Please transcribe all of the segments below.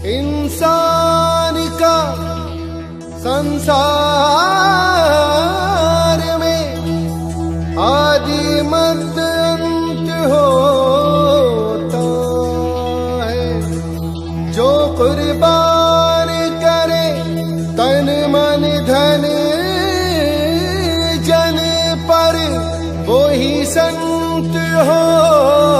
इंसान का संसार में आदि मत अंत होता है। जो कुर्बान करे तन मन धन, जन पर वो ही संत होता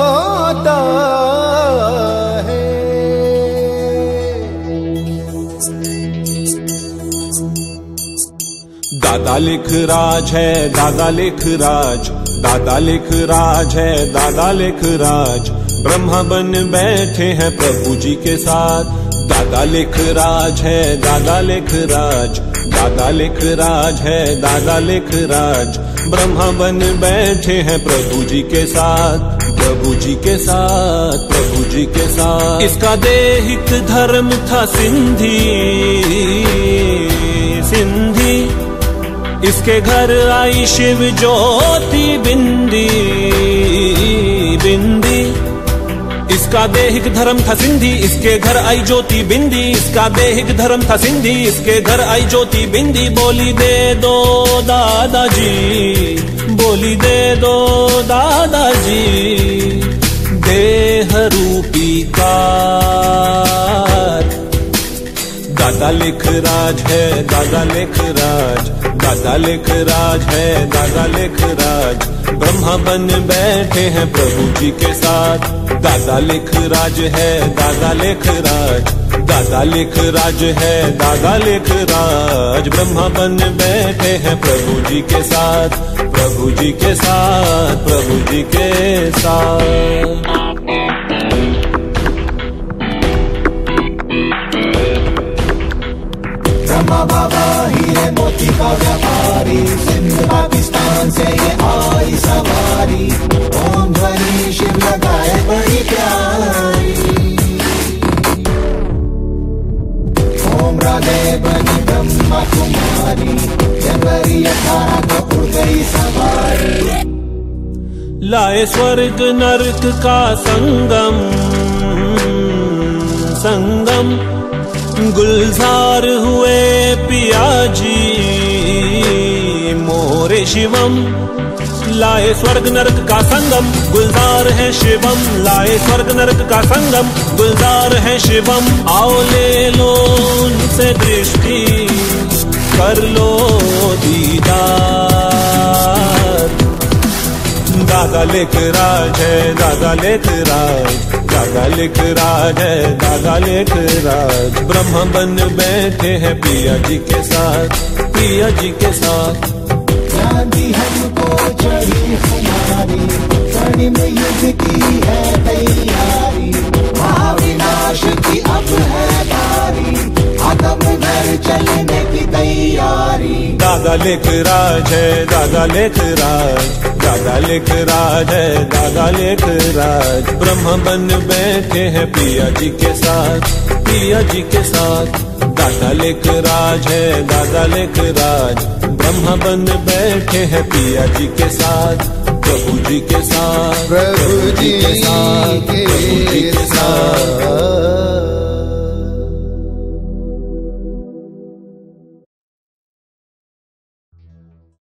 दादा लिख राज है, दादा लिख राज, दादा लिख राज है, दादा लिख राज। ब्रह्मा बन बैठे हैं प्रभु जी के साथ। दादा लिख राज है, दादा लिख राज, दादा लिख राज है, दादा लिख राज। ब्रह्मा बन बैठे हैं प्रभु जी के साथ, प्रभु जी के साथ, प्रभु जी के साथ। इसका देहिक धर्म था सिंधी। इसके घर आई शिव ज्योति बिंदी बिंदी। इसका देहिक धर्म था सिंधी, इसके घर आई ज्योति बिंदी। इसका देहिक धर्म था सिंधी, इसके घर आई ज्योति बिंदी। बोली दे दो दादाजी, बोली दे दो दादाजी। दादा लिख राज है, दादा लिख राज दादा लिख राज है, दादा लिख राज ब्रह्मा बन बैठे हैं प्रभु जी के साथ। दादा लिख राज है, दादा लिख राज दादा लिख राज है, दादा लिख राज ब्रह्मा बन बैठे हैं प्रभु जी के साथ, प्रभु जी के साथ, प्रभु जी के साथ। बाबा हीरे मोती का व्यापारी सिंध पाकिस्तान से ये आई सवारी ओम ध्वनि शिव लगाए बड़ी प्यारी ओम राधे बनी ब्रह्मा कुमारी जनवरी अठारह को उड़ गई सवारी लाए स्वर्ग नरक का संगम संगम, गुलजार हुए पियाजी, मोरे शिवम। लाए स्वर्ग नरक का संगम, गुलजार है शिवम। लाए स्वर्ग नरक का संगम, गुलजार है शिवम। आओ ले दादा लिख राज है, दादा लिख राज, दादा लिख राज है, दादा लिख राज। ब्रह्म बन बैठे हैं पिया जी के साथ, पिया जी के साथ। चांदी हमको चाहिए हमारी में युद्ध की है। दादा लिख राज है दादा लिख राज दादा लिख राज है दादा लिख राज। ब्रह्म बन बैठे हैं पिया जी के साथ पिया जी के साथ। दादा लिख राज है दादा लिख राज। ब्रह्म बन बैठे हैं पिया जी के साथ प्रभु जी के साथ प्रभु जी के साथ प्रभु जी के साथ।